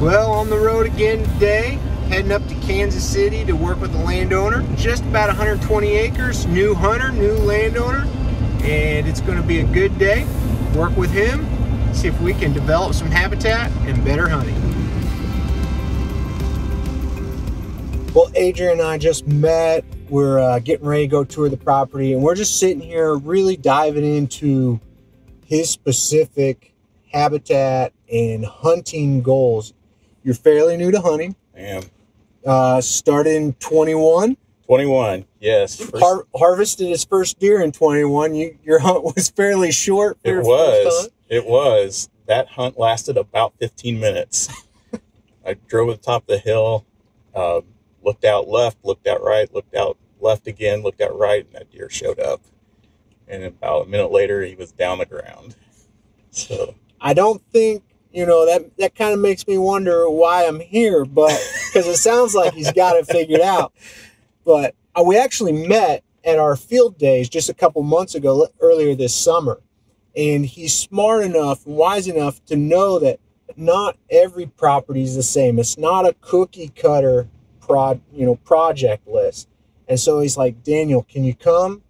Well, on the road again today, heading up to Kansas City to work with a landowner. Just about 120 acres, new hunter, new landowner, and it's going to be a good day. Work with him, see if we can develop some habitat and better hunting. Well, Adrian and I just met. We're uh, getting ready to go tour the property, and we're just sitting here really diving into his specific habitat and hunting goals. You're fairly new to hunting. I am. Uh, started in 21. 21, yes. First, Har- harvested his first deer in 21. You, your hunt was fairly short. for it was. It was. That hunt lasted about 15 minutes. I drove at the top of the hill, um, looked out left, looked out right, looked out left again, looked out right, and that deer showed up. And about a minute later, he was down the ground. So I don't think you know that that kind of makes me wonder why I'm here, but because it sounds like he's got it figured out. But uh, we actually met at our field days just a couple months ago, earlier this summer, and he's smart enough, wise enough to know that not every property is the same. It's not a cookie cutter prod, you know, project list. And so he's like, Daniel, can you come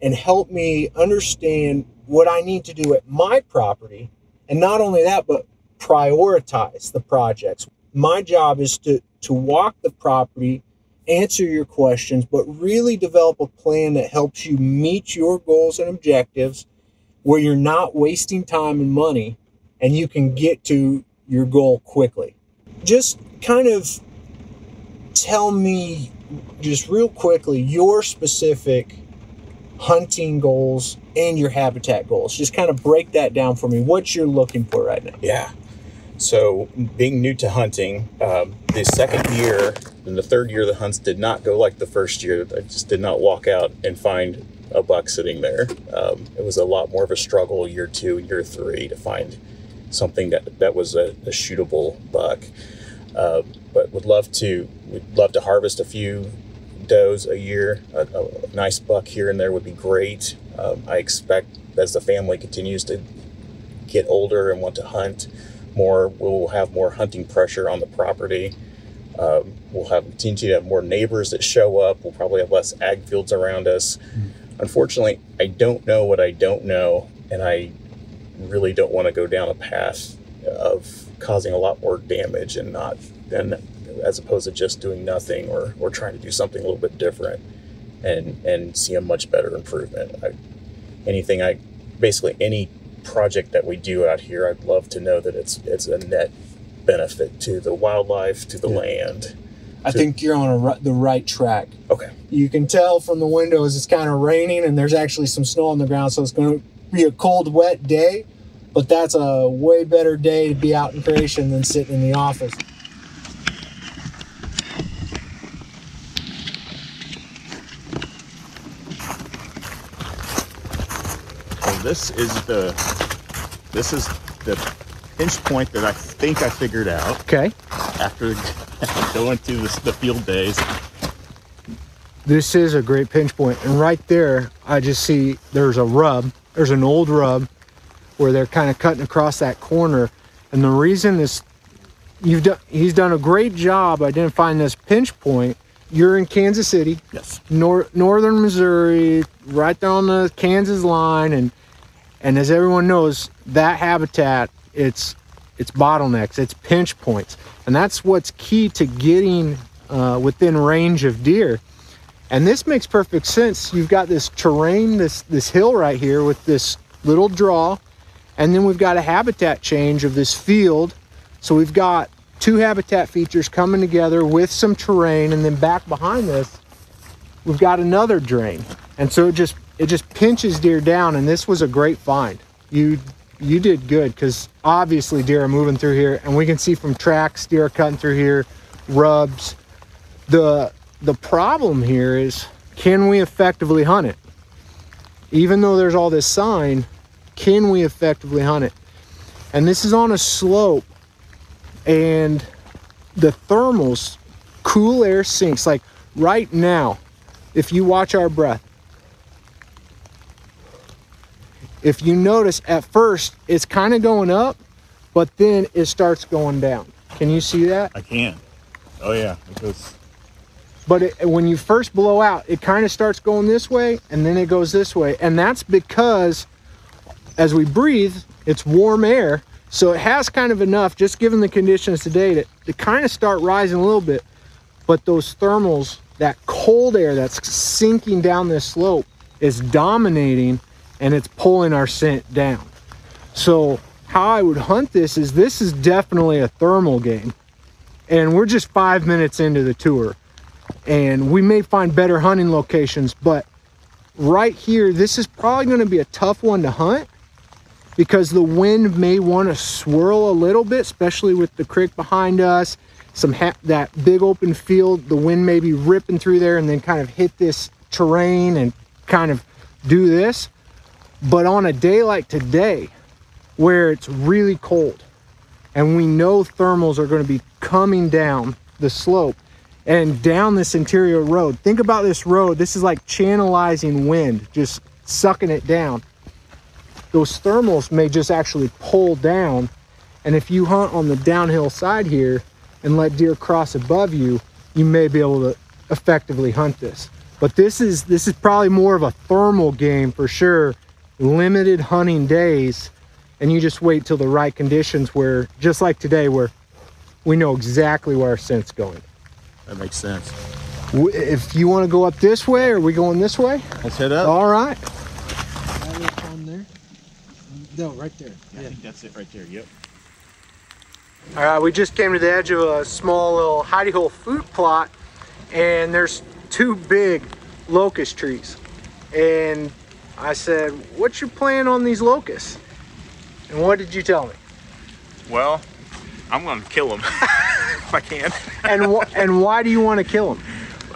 and help me understand what I need to do at my property? And not only that, but prioritize the projects. My job is to to walk the property, answer your questions, but really develop a plan that helps you meet your goals and objectives where you're not wasting time and money and you can get to your goal quickly. Just kind of tell me just real quickly your specific hunting goals and your habitat goals. Just kind of break that down for me. What you're looking for right now. Yeah. So, being new to hunting, um, the second year and the third year, the hunts did not go like the first year. I just did not walk out and find a buck sitting there. Um, it was a lot more of a struggle year two, year three to find something that that was a, a shootable buck. Uh, but would love to would love to harvest a few does a year. A, a nice buck here and there would be great. Um, I expect as the family continues to get older and want to hunt more, we'll have more hunting pressure on the property. Um, we'll have continue to have more neighbors that show up. We'll probably have less ag fields around us. Unfortunately, I don't know what I don't know, and I really don't want to go down a path of causing a lot more damage and not and as opposed to just doing nothing or, or trying to do something a little bit different and and see a much better improvement. I, anything I basically any project that we do out here, I'd love to know that it's it's a net benefit to the wildlife, to the Yeah. land. I think you're on a, the right track. Okay. You can tell from the windows it's kind of raining and there's actually some snow on the ground, so it's going to be a cold, wet day. But that's a way better day to be out in creation than sitting in the office. This is the this is the pinch point that I think I figured out Okay. after going through this, the field days. This is a great pinch point, and right there, I just see there's a rub. There's an old rub where they're kind of cutting across that corner, and the reason is you've done. He's done a great job identifying this pinch point. You're in Kansas City, Yes. nor- northern Missouri, right there on the Kansas line, and and as everyone knows, that habitat it's it's bottlenecks, it's pinch points, and that's what's key to getting uh, within range of deer. And this makes perfect sense. You've got this terrain, this this hill right here with this little draw, and then we've got a habitat change of this field. So we've got two habitat features coming together with some terrain, and then back behind this, we've got another drain. And so it just it just pinches deer down, and this was a great find. You you did good because obviously deer are moving through here, and we can see from tracks deer are cutting through here, rubs. The the problem here is can we effectively hunt it? Even though there's all this sign, can we effectively hunt it? And this is on a slope, and the thermals, cool air sinks. Like right now, if you watch our breath, if you notice at first it's kind of going up, but then it starts going down. Can you see that? I can. Oh yeah, it goes. But it, when you first blow out, it kind of starts going this way and then it goes this way. And that's because as we breathe, it's warm air. So it has kind of enough, just given the conditions today, to, to kind of start rising a little bit. But those thermals, that cold air that's sinking down this slope, is dominating and it's pulling our scent down. So how I would hunt this is this is definitely a thermal game. And we're just five minutes into the tour. And we may find better hunting locations, but right here, this is probably gonna be a tough one to hunt because the wind may want to swirl a little bit, especially with the creek behind us. Some that big open field, the wind may be ripping through there and then kind of hit this terrain and kind of do this. But on a day like today, where it's really cold and we know thermals are going to be coming down the slope and down this interior road. Think about this road. This is like channelizing wind, just sucking it down those thermals may just actually pull down. And if you hunt on the downhill side here and let deer cross above you, you may be able to effectively hunt this. But this is this is probably more of a thermal game for sure. Limited hunting days, and you just wait till the right conditions where, just like today, where we know exactly where our scent's going. That makes sense. If you want to go up this way, are we going this way? Let's head up. All right. No, right there. Yeah, I think that's it right there. Yep. All right, we just came to the edge of a small little hidey hole food plot, and there's two big locust trees. And I said, "What's your plan on these locusts?" And what did you tell me? Well, I'm going to kill them if I can. and wh and why do you want to kill them?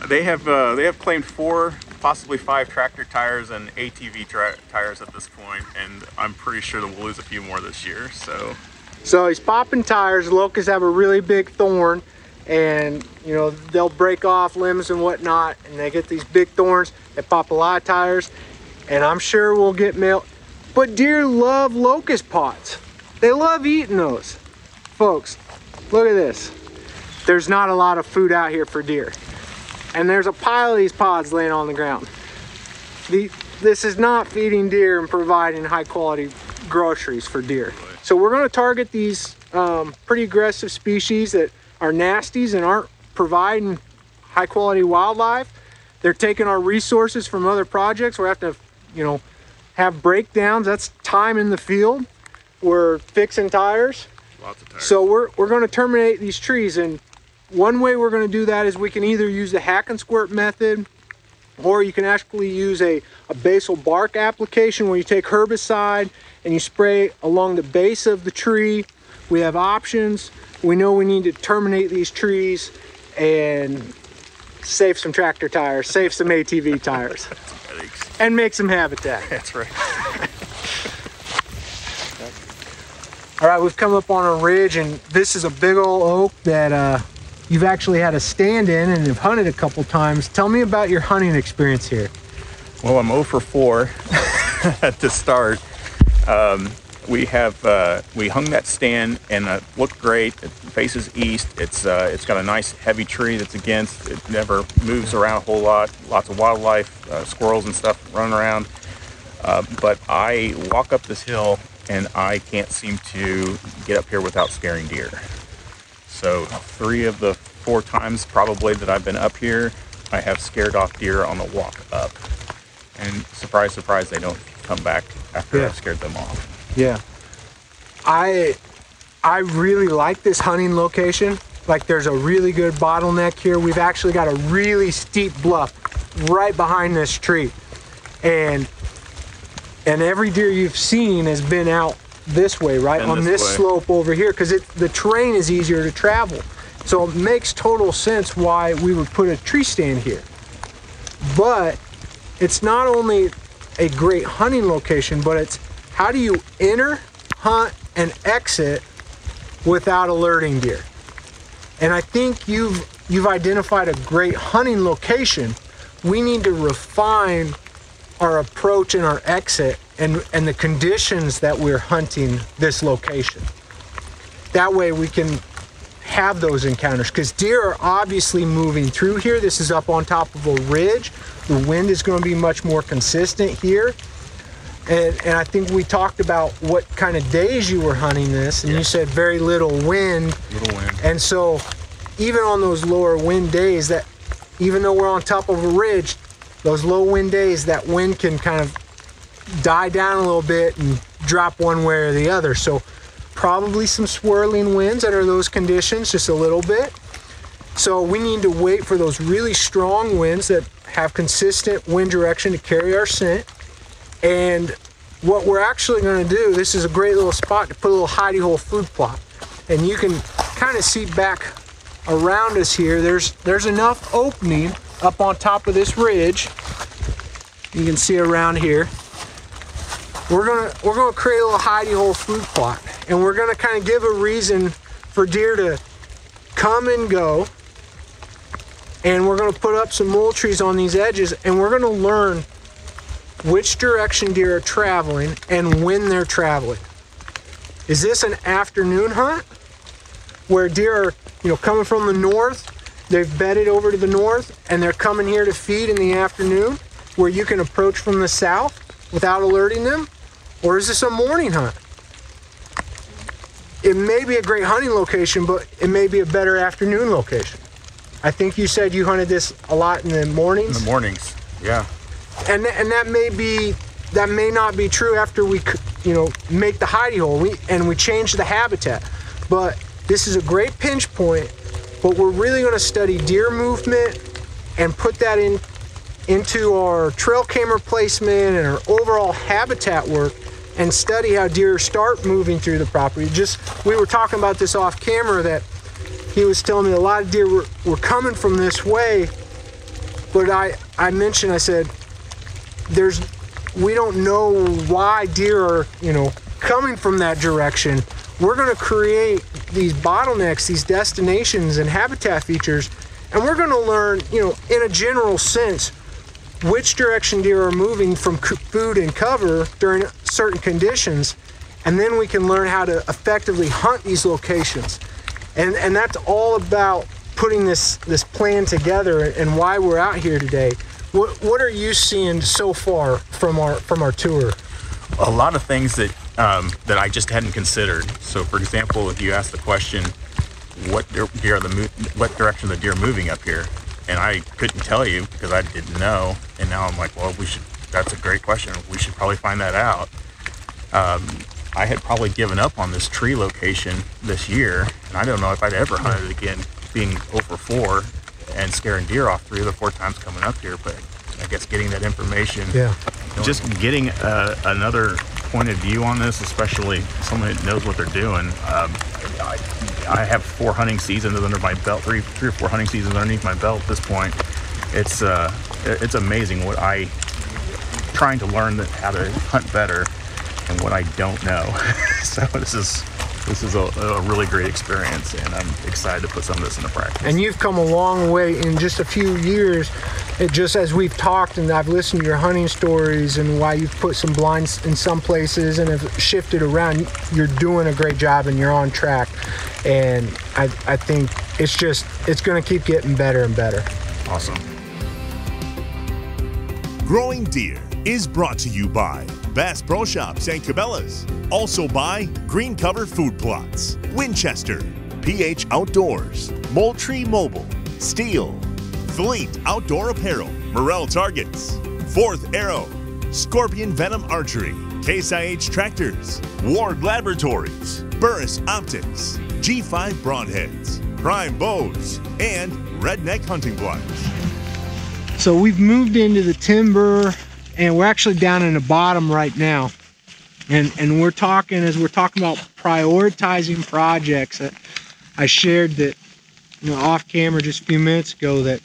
They have uh, they have claimed four possibly five tractor tires and ATV tires at this point, and I'm pretty sure that we'll lose a few more this year. So, so he's popping tires. Locusts have a really big thorn, and you know they'll break off limbs and whatnot, and they get these big thorns. They pop a lot of tires, and I'm sure we'll get milk. But deer love locust pods. They love eating those, folks. Look at this. There's not a lot of food out here for deer and there's a pile of these pods laying on the ground. The, this is not feeding deer and providing high quality groceries for deer. So we're going to target these um, pretty aggressive species that are nasties and aren't providing high quality wildlife. They're taking our resources from other projects. We have to, you know, have breakdowns. That's time in the field. We're fixing tires. Lots of tires. So we're, we're going to terminate these trees and one way we're going to do that is we can either use the hack and squirt method or you can actually use a, a basal bark application where you take herbicide and you spray along the base of the tree. We have options. We know we need to terminate these trees and save some tractor tires, save some ATV tires, and make some habitat. That's right. All right, we've come up on a ridge and this is a big old oak that uh, you've actually had a stand in and have hunted a couple times. Tell me about your hunting experience here. Well, I'm 0 for 4 at the start. Um, we have uh, we hung that stand and it looked great. It faces east. It's uh, it's got a nice heavy tree that's against. It never moves around a whole lot. Lots of wildlife, uh, squirrels and stuff running around. Uh, but I walk up this hill and I can't seem to get up here without scaring deer. So three of the four times probably that I've been up here, I have scared off deer on the walk up. And surprise, surprise, they don't come back after yeah. I've scared them off. Yeah. I I really like this hunting location. Like there's a really good bottleneck here. We've actually got a really steep bluff right behind this tree. And and every deer you've seen has been out this way, right? And on this, this slope over here, because it the terrain is easier to travel. So it makes total sense why we would put a tree stand here. But it's not only a great hunting location, but it's how do you enter, hunt, and exit without alerting deer? And I think you've you've identified a great hunting location. We need to refine our approach and our exit and, and the conditions that we're hunting this location. That way we can have those encounters because deer are obviously moving through here. This is up on top of a ridge. The wind is going to be much more consistent here. And, and I think we talked about what kind of days you were hunting this, and Yeah. you said very little wind. Little wind. And so, even on those lower wind days, that even though we're on top of a ridge, those low wind days, that wind can kind of die down a little bit and drop one way or the other. So, probably some swirling winds under those conditions, just a little bit. So, we need to wait for those really strong winds that have consistent wind direction to carry our scent. And what we're actually going to do, this is a great little spot to put a little hidey hole food plot. And you can kind of see back around us here. There's there's enough opening up on top of this ridge. You can see around here. We're gonna we're gonna create a little hidey hole food plot, and we're gonna kind of give a reason for deer to come and go. And we're gonna put up some Moultries on these edges, and we're gonna learn which direction deer are traveling and when they're traveling. Is this an afternoon hunt where deer are, you know, coming from the north, they've bedded over to the north and they're coming here to feed in the afternoon where you can approach from the south without alerting them? Or is this a morning hunt? It may be a great hunting location, but it may be a better afternoon location. I think you said you hunted this a lot in the mornings In the mornings. Yeah. And and that may be that may not be true after we you know make the hidey hole we, and we change the habitat. But this is a great pinch point but we're really going to study deer movement and put that in into our trail camera placement and our overall habitat work and study how deer start moving through the property. Just we were talking about this off camera that he was telling me a lot of deer were, were coming from this way but I, I mentioned, I said, there's, we don't know why deer are, you know, coming from that direction. We're going to create these bottlenecks, these destinations and habitat features, and we're going to learn, you know, in a general sense, which direction deer are moving from food and cover during certain conditions, and then we can learn how to effectively hunt these locations. And and that's all about putting this this plan together and why we're out here today. What what are you seeing so far from our from our tour? a lot of things that um, that I just hadn't considered. So, for example, if you ask the question, "What deer are the mo- what direction the deer moving up here?" and I couldn't tell you because I didn't know, and now I'm like, "Well, we should." That's a great question. We should probably find that out. Um, I had probably given up on this tree location this year, and I don't know if I'd ever hunt it again, being over four and scaring deer off three of the four times coming up here. But I guess getting that information Yeah. just getting uh, another point of view on this, especially someone that knows what they're doing. Um, I, I have four hunting seasons under my belt, three, three or four hunting seasons underneath my belt at this point. It's uh, it's amazing what I trying to learn that how to hunt better and what I don't know. so this is this is a, a really great experience, and I'm excited to put some of this into practice. And you've come a long way in just a few years. It just as we've talked and I've listened to your hunting stories and why you've put some blinds in some places and have shifted around. You're doing a great job and you're on track. And I, I think it's just it's going to keep getting better and better. awesome. Growing Deer is brought to you by Bass Pro Shops and Cabela's. Also by Green Cover Food Plots, Winchester, PH Outdoors, Moultrie Mobile, Steel, Fleet Outdoor Apparel, Morrell Targets, Fourth Arrow, Scorpion Venom Archery, Case IH Tractors, Ward Laboratories, Burris Optics, G5 Broadheads, Prime Bows, and Redneck Hunting Blinds. So we've moved into the timber and we're actually down in the bottom right now. And and we're talking as we're talking about prioritizing projects that I shared that you know off camera just a few minutes ago that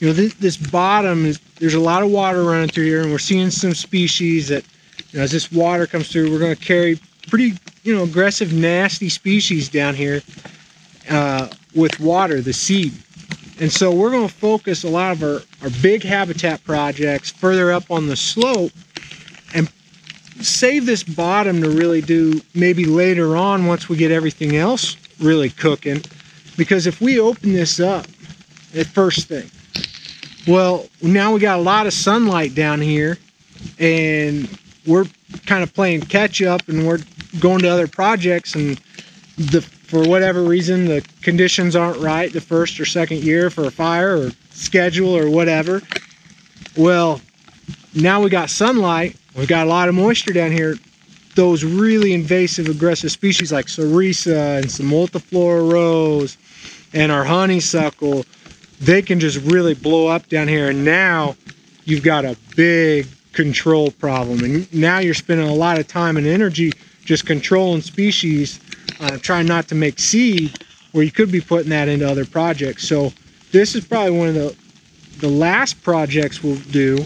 you know this, this bottom is there's a lot of water running through here and we're seeing some species that you know as this water comes through we're going to carry pretty you know aggressive nasty species down here uh, with water the seed and so we're going to focus a lot of our, our big habitat projects further up on the slope and save this bottom to really do maybe later on once we get everything else really cooking. because if we open this up at first thing, well, now we got a lot of sunlight down here and we're kind of playing catch up and we're going to other projects and the for whatever reason the conditions aren't right the first or second year for a fire or schedule or whatever. Well, now we got sunlight, We've got a lot of moisture down here. Those really invasive aggressive species like Sericea and some multiflora rose and our honeysuckle, they can just really blow up down here. And now you've got a big control problem. And now you're spending a lot of time and energy just controlling species, uh, trying not to make seed, where you could be putting that into other projects. So this is probably one of the the last projects we'll do.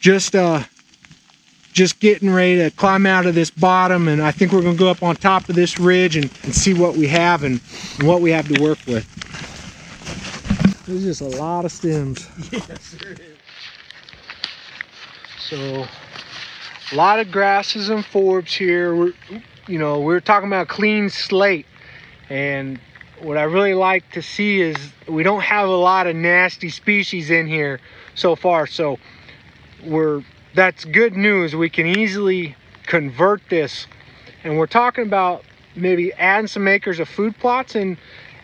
Just uh, just getting ready to climb out of this bottom, and I think we're gonna go up on top of this ridge and, and see what we have and, and what we have to work with. There's just a lot of stems. Yes, there is. So a lot of grasses and forbs here. We're, you know, we're talking about clean slate. And what I really like to see is we don't have a lot of nasty species in here so far. So we're, that's good news. We can easily convert this. And we're talking about maybe adding some acres of food plots and,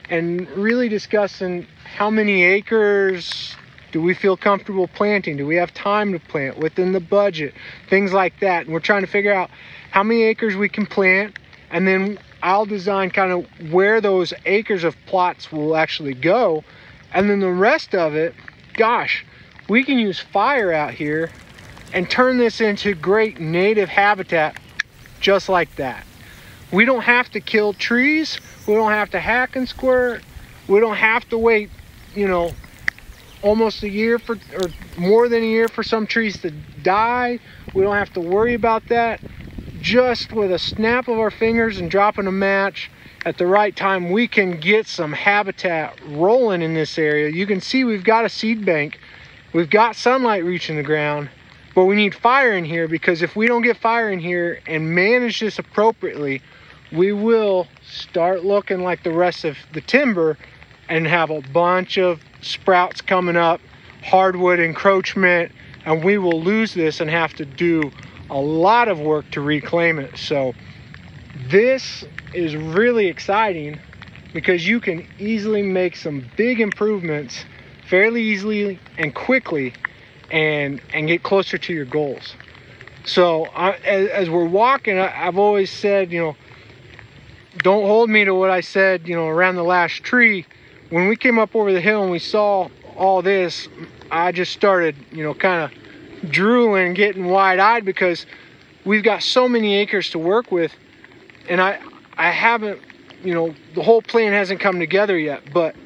and really discussing how many acres do we feel comfortable planting? Do we have time to plant within the budget? Things like that. And we're trying to figure out how many acres we can plant. And then I'll design kind of where those acres of plots will actually go. And then the rest of it, gosh, we can use fire out here and turn this into great native habitat just like that. We don't have to kill trees. We don't have to hack and squirt. We don't have to wait, you know, almost a year for or more than a year for some trees to die. We don't have to worry about that. Just with a snap of our fingers and dropping a match at the right time we can get some habitat rolling in this area. You can see we've got a seed bank. We've got sunlight reaching the ground but we need fire in here because if we don't get fire in here and manage this appropriately we will start looking like the rest of the timber and have a bunch of sprouts coming up, hardwood encroachment, and we will lose this and have to do a lot of work to reclaim it. So this is really exciting because you can easily make some big improvements fairly easily and quickly and and get closer to your goals. So I, as, as we're walking, I, I've always said, you know, don't hold me to what I said, you know, around the last tree when we came up over the hill and we saw all this, I just started, you know, kind of drooling, getting wide-eyed because we've got so many acres to work with, and I, I haven't, you know, the whole plan hasn't come together yet. But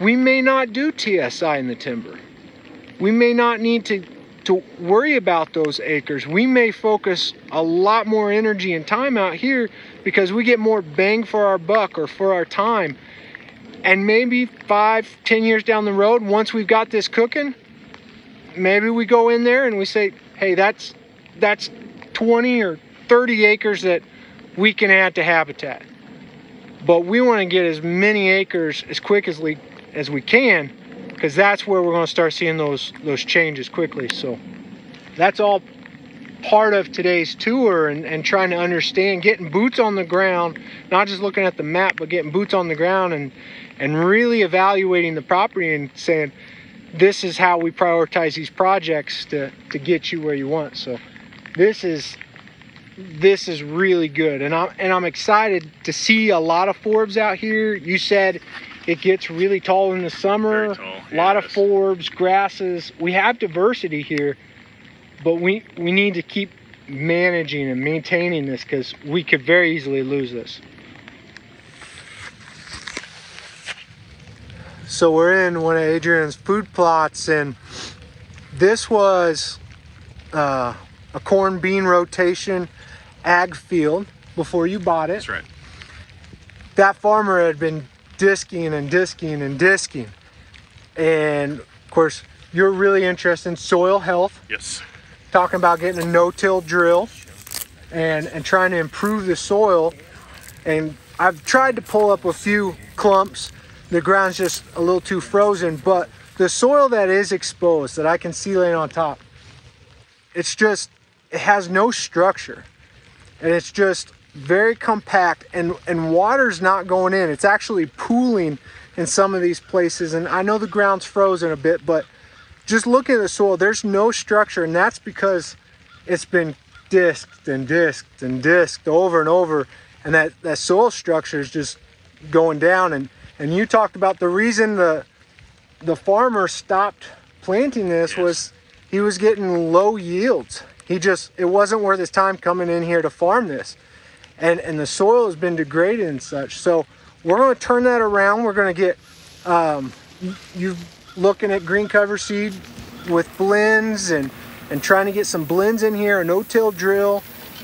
we may not do TSI in the timber. We may not need to to worry about those acres. We may focus a lot more energy and time out here because we get more bang for our buck or for our time and maybe five, ten years down the road, once we've got this cooking, maybe we go in there and we say, hey, that's that's 20 or 30 acres that we can add to habitat. But we want to get as many acres as quick as we as we can, because that's where we're going to start seeing those those changes quickly. So that's all part of today's tour and, and trying to understand getting boots on the ground not just looking at the map but getting boots on the ground and and really evaluating the property and saying, this is how we prioritize these projects to, to get you where you want. So this is this is really good and I'm and I'm excited to see a lot of forbs out here. You said it gets really tall in the summer. Tall, a lot yes. of forbs, grasses. We have diversity here, but we we need to keep managing and maintaining this because we could very easily lose this. So we're in one of Adrian's food plots, and this was uh, a corn bean rotation ag field before you bought it. That's right. That farmer had been disking and disking and disking. And of course, you're really interested in soil health, Yes. talking about getting a no-till drill and, and trying to improve the soil. And I've tried to pull up a few clumps the ground's just a little too frozen. But the soil that is exposed, that I can see laying on top, it's just, it has no structure. And it's just very compact and, and water's not going in. It's actually pooling in some of these places. And I know the ground's frozen a bit, but just looking at the soil, there's no structure. And that's because it's been disked and disked and disked over and over. And that, that soil structure is just going down. And, and you talked about the reason the, the farmer stopped planting this Yes. was he was getting low yields. He just, it wasn't worth his time coming in here to farm this. And, and the soil has been degraded and such. So we're going to turn that around. We're going to get, um, you, looking at green cover seed with blends and, and trying to get some blends in here, a no-till drill,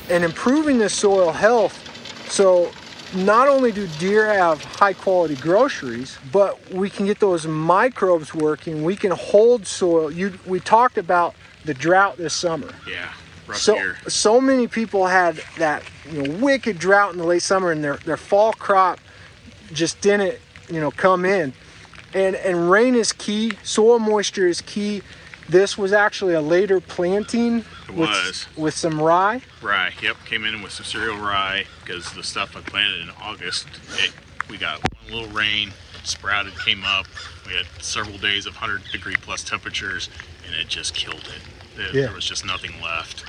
and improving the soil health. So not only do deer have high quality groceries, but we can get those microbes working. We can hold soil. You, we talked about the drought this summer. Yeah, rough So, year. so many people had that you know wicked drought in the late summer, and their their fall crop just didn't you know come in. And and rain is key. Soil moisture is key. This was actually a later planting It was. with some rye. Rye, yep, came in with some cereal rye because the stuff I planted in August, it, we got one little rain, sprouted, came up. We had several days of 100 degree plus temperatures, and it just killed it. There, Yeah. there was just nothing left.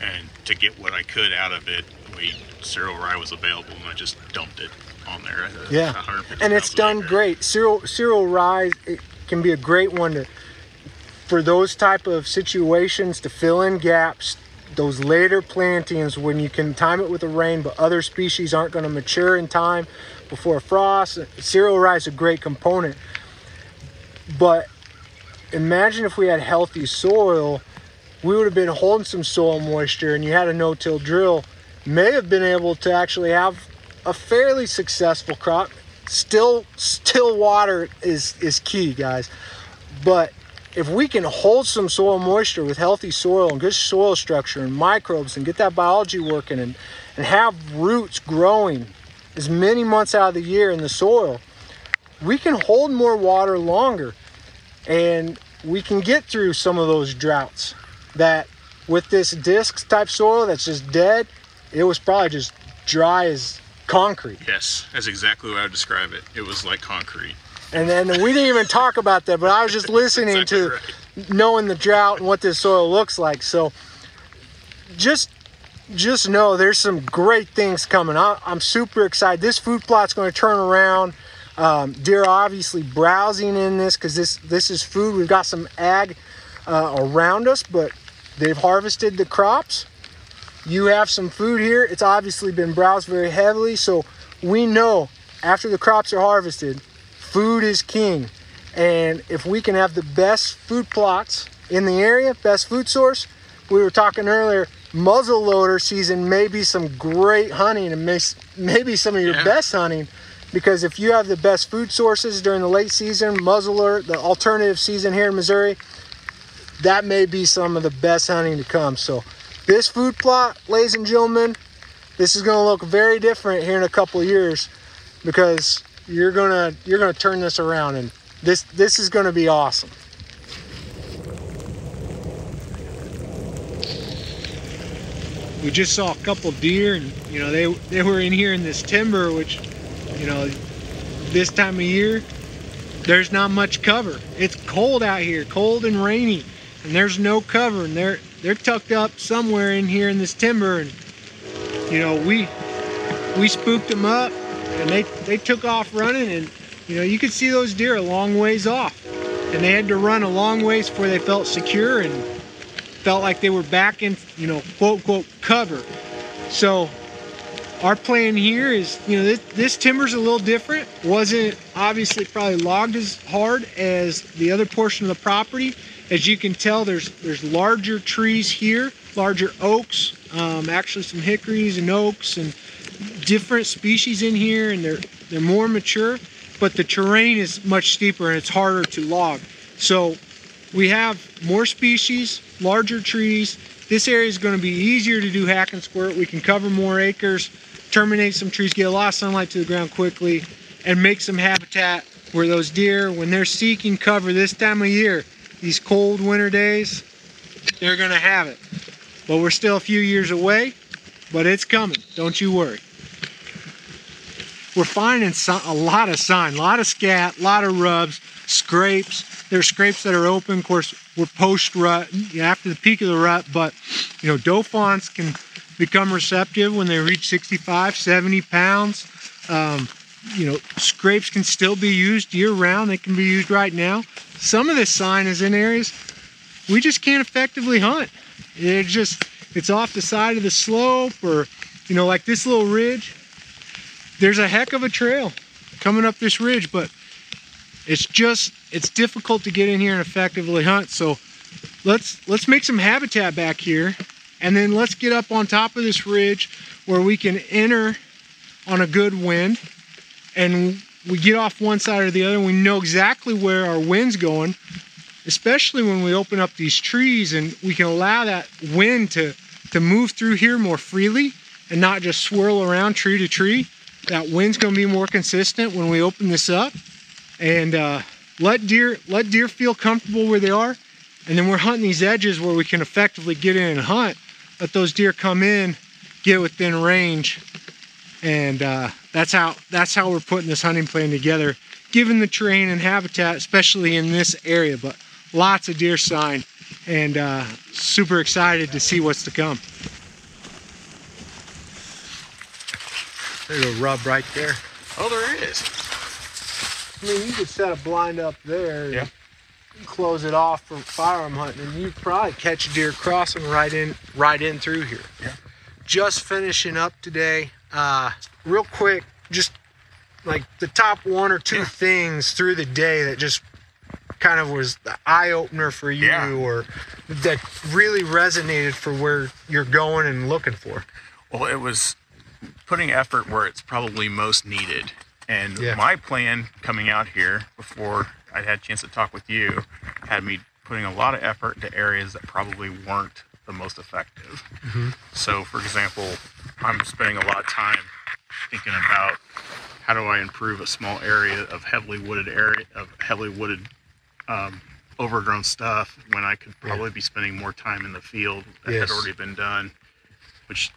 And to get what I could out of it, we cereal rye was available, and I just dumped it on there. Yeah. and it's done great. Cereal cereal rye it can be a great one to for those type of situations to fill in gaps. Those later plantings when you can time it with the rain, but other species aren't going to mature in time before frost. Cereal rye is a great component, but imagine if we had healthy soil, we would have been holding some soil moisture, and you had a no-till drill, may have been able to actually have a fairly successful crop. Still, still water is is key, guys. But if we can hold some soil moisture with healthy soil and good soil structure and microbes and get that biology working and, and have roots growing as many months out of the year in the soil, we can hold more water longer and we can get through some of those droughts that with this disc type soil that's just dead, it was probably just dry as concrete. Yes, that's exactly what I would describe it. It was like concrete. And then we didn't even talk about that, but I was just listening Exactly to right. knowing the drought and what this soil looks like. So just just know there's some great things coming. I, I'm super excited. This food plot's going to turn around. Um, deer obviously browsing in this because this this is food. We've got some ag uh, around us, but they've harvested the crops. You have some food here. It's obviously been browsed very heavily, so we know after the crops are harvested, food is king. And if we can have the best food plots in the area, best food source, we were talking earlier, muzzleloader season may be some great hunting and may, maybe some of your Yeah. best hunting. Because if you have the best food sources during the late season, muzzleloader, the alternative season here in Missouri, that may be some of the best hunting to come. So this food plot, ladies and gentlemen, this is going to look very different here in a couple of years because you're gonna you're gonna turn this around and this this is gonna be awesome. We just saw a couple deer and you know they they were in here in this timber which you know this time of year there's not much cover. It's cold out here, cold and rainy, and there's no cover and they're they're tucked up somewhere in here in this timber and you know we we spooked them up and they they took off running and you know you could see those deer a long ways off. And they had to run a long ways before they felt secure and felt like they were back in you know quote quote cover. So our plan here is you know this, this timber's a little different. Wasn't obviously probably logged as hard as the other portion of the property. As you can tell there's there's larger trees here larger oaks um, actually some hickories and oaks and different species in here and they're they're more mature but the terrain is much steeper and it's harder to log so we have more species larger trees this area is going to be easier to do hack and squirt we can cover more acres terminate some trees get a lot of sunlight to the ground quickly and make some habitat where those deer, when they're seeking cover this time of year, these cold winter days, they're gonna have it. But we're still a few years away, but it's coming. Don't you worry. We're finding so- a lot of sign, a lot of scat, a lot of rubs, scrapes. There's scrapes that are open. Of course, we're post rut, after the peak of the rut, but you know, fawns can become receptive when they reach 65, 70 pounds. Um, you know, scrapes can still be used year round. They can be used right now. Some of this sign is in areas we just can't effectively hunt. It's just, it's off the side of the slope or, you know, like this little ridge. There's a heck of a trail coming up this ridge, but it's just, it's difficult to get in here and effectively hunt. So let's, let's make some habitat back here and then let's get up on top of this ridge where we can enter on a good wind and we get off one side or the other. We know exactly where our wind's going, especially when we open up these trees and we can allow that wind to, to move through here more freely and not just swirl around tree to tree. That wind's gonna be more consistent when we open this up and uh, let deer let deer feel comfortable where they are. And then we're hunting these edges where we can effectively get in and hunt. Let those deer come in, get within range, and uh, that's how that's how we're putting this hunting plan together given the terrain and habitat especially in this area but lots of deer sign and uh, super excited to see what's to come there's a rub right there Oh, there is. i mean you could set a blind up there and Yeah. close it off for firearm hunting and you probably catch deer crossing right in right in through here Yeah. just finishing up today uh real quick just like the top one or two Yeah. things through the day that just kind of was the eye opener for you Yeah. or that really resonated for where you're going and looking for Well, it was putting effort where it's probably most needed. And Yeah. my plan coming out here before I had a chance to talk with you had me putting a lot of effort into areas that probably weren't the most effective. So, for example, I'm spending a lot of time thinking about how do I improve a small area of heavily wooded area of heavily wooded um, overgrown stuff when I could probably be spending more time in the field that Yes. had already been done, which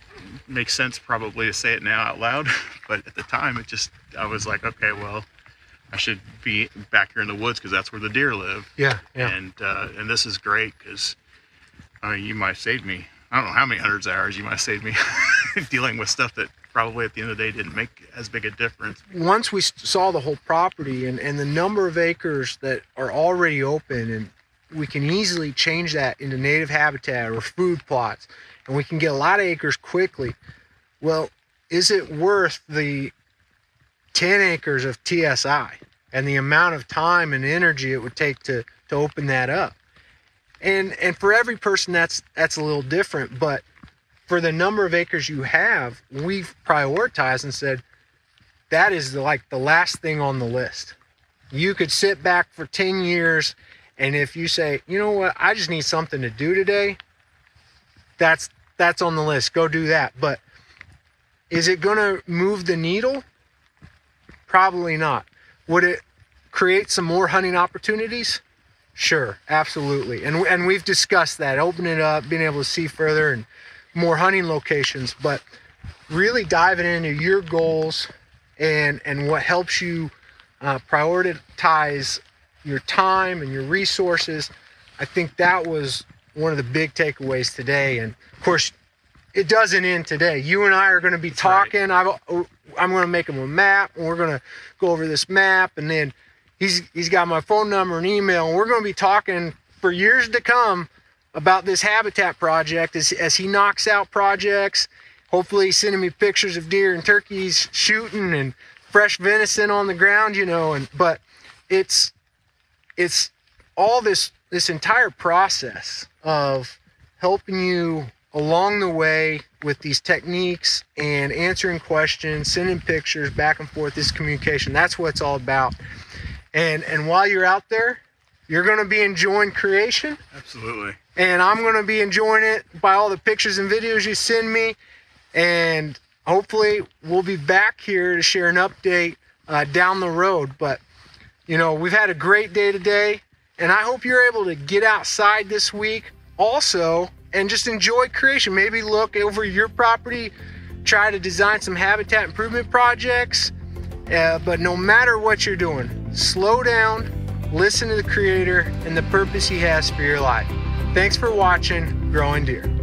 makes sense probably to say it now out loud, but at the time it just I was like, okay, well, I should be back here in the woods because that's where the deer live, yeah yeah and uh, and this is great because I mean, you might saved me. I don't know how many hundreds of hours you might saved me dealing with stuff that probably at the end of the day didn't make as big a difference. once we saw the whole property and, and the number of acres that are already open and we can easily change that into native habitat or food plots and we can get a lot of acres quickly well is it worth the 10 acres of tsi and the amount of time and energy it would take to to open that up and and for every person that's that's a little different but for the number of acres you have we've prioritized and said that is the, like the last thing on the list. You could sit back for 10 years and if you say, "You know what? I just need something to do today." That's that's on the list. Go do that. But is it going to move the needle? Probably not. Would it create some more hunting opportunities? Sure, absolutely. And and we've discussed that, open it up, being able to see further and more hunting locations, but really diving into your goals and and what helps you uh, prioritize your time and your resources. I think that was one of the big takeaways today. And of course, it doesn't end today. You and I are going to be right. talking. I've, I'm going to make him a map, and we're going to go over this map, and then he's he's got my phone number and email, and we're going to be talking for years to come about this habitat project as, as he knocks out projects. Hopefully, he's sending me pictures of deer and turkeys shooting and fresh venison on the ground, you know. And but it's it's all this this entire process of helping you along the way with these techniques and answering questions, sending pictures back and forth. This communication. That's what it's all about. And and while you're out there, you're going to be enjoying creation Absolutely. and I'm going to be enjoying it by all the pictures and videos you send me. And hopefully, we'll be back here to share an update uh, down the road. But, you know, we've had a great day today, and I hope you're able to get outside this week also and just enjoy creation. Maybe look over your property, try to design some habitat improvement projects. Uh, but no matter what you're doing, slow down, listen to the Creator and the purpose He has for your life. Thanks for watching Growing Deer.